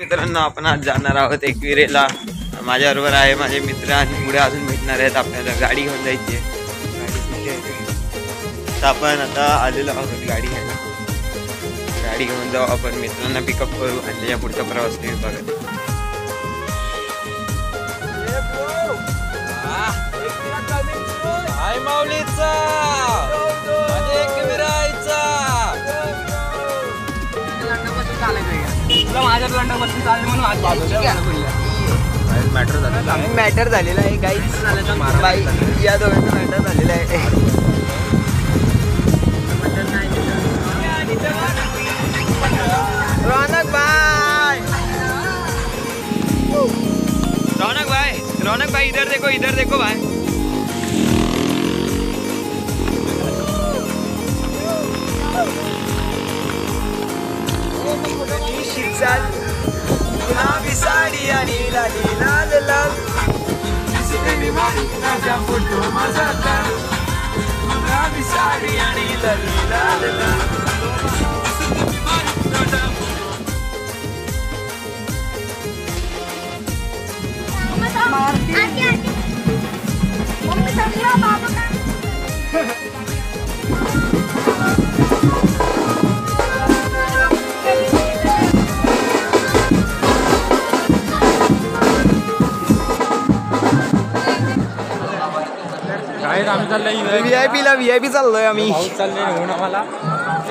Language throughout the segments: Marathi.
मित्रांनो आपण आज जाणार आहोत एकविरेला. माझ्याबरोबर आहे माझे मित्र आणि पुढे अजून भेटणार आहेत. आपल्याला गाडी घेऊन जायची आहे. आपण आता आलेलो आहोत गाडी घ्यायला. गाडी घेऊन जाऊ आपण. मित्रांना पिकअप करू आणि त्याच्या पुढचा प्रवास तुम्ही बघत हाय माऊलीचा माझ्या लंडनपासून चालले म्हणून आज मॅटर झालं मॅटर झालेला आहे काही बाई या दोघांचा मॅटर झालेला आहे. रौनक भाई. रौनक भाई रौनक भाई इधर देखो इधर देखो भाई. sad I'm be sorry and he'll and all money that I put to my zaka I'll be sorry काय आम्ही चाललंय व्ही आय पीला व्ही आय पी चाललोय आम्ही. पाऊस चालले होऊन आम्हाला.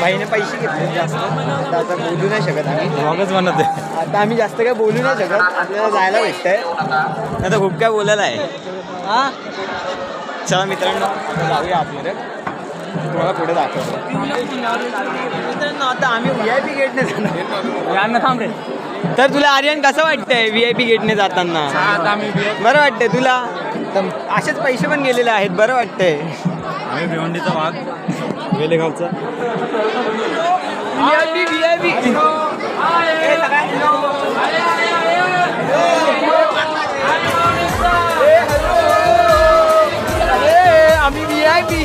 बाईने पैसे घेतले जास्त. आता आता बोलू नाही शकत आम्ही. ब्लॉगच बनत आहे. आता आम्ही जास्त काय बोलू नाही शकत. आपल्याला जायला भेटतंय. आता खूप काय बोलायला आहे. हा? चला मित्रांनो आता जाऊया आतमध्ये तुम्हाला पुढे दाखवतो. मित्रांनो आता आम्ही व्ही आय पी गेटने जाणार. यांना थांब रे. तर तुला आर्यन कसं वाटतंय व्ही आय पी गेटने जाताना? बरं वाटतंय तुला? असेच पैसे पण गेलेले आहेत बरं वाटतंय. आम्ही भिवंडीचा वेलेगावचा. V I P V I P आम्ही व्ही आय पी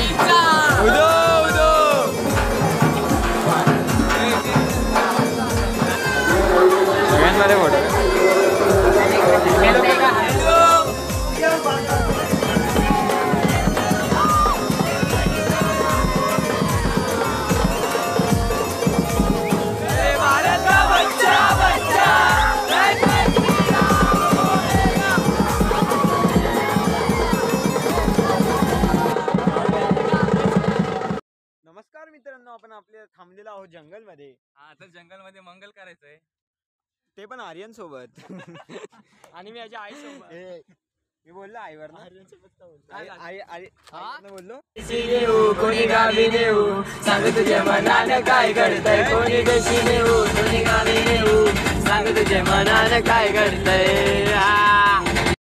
सगळ्यांमध्ये फोटो नमस्कार मित्रांनो आपण आपल्या थांबलेलो आहोत जंगलमध्ये. हा तर जंगलमध्ये मंगल करायचंय. ते पण आर्यन सोबत. आणि मी याच्या आई सोबत. मी बोललो आईवर ना आई आई आई आईवरनं बोललो. नेऊ कोणी गावी नेऊ सांग तुझ्या मनानं काय घडतंय? कोणी देशी नेऊ कोणी गावी नेऊ सांग तुझ्या मनानं काय घडतंय? आ.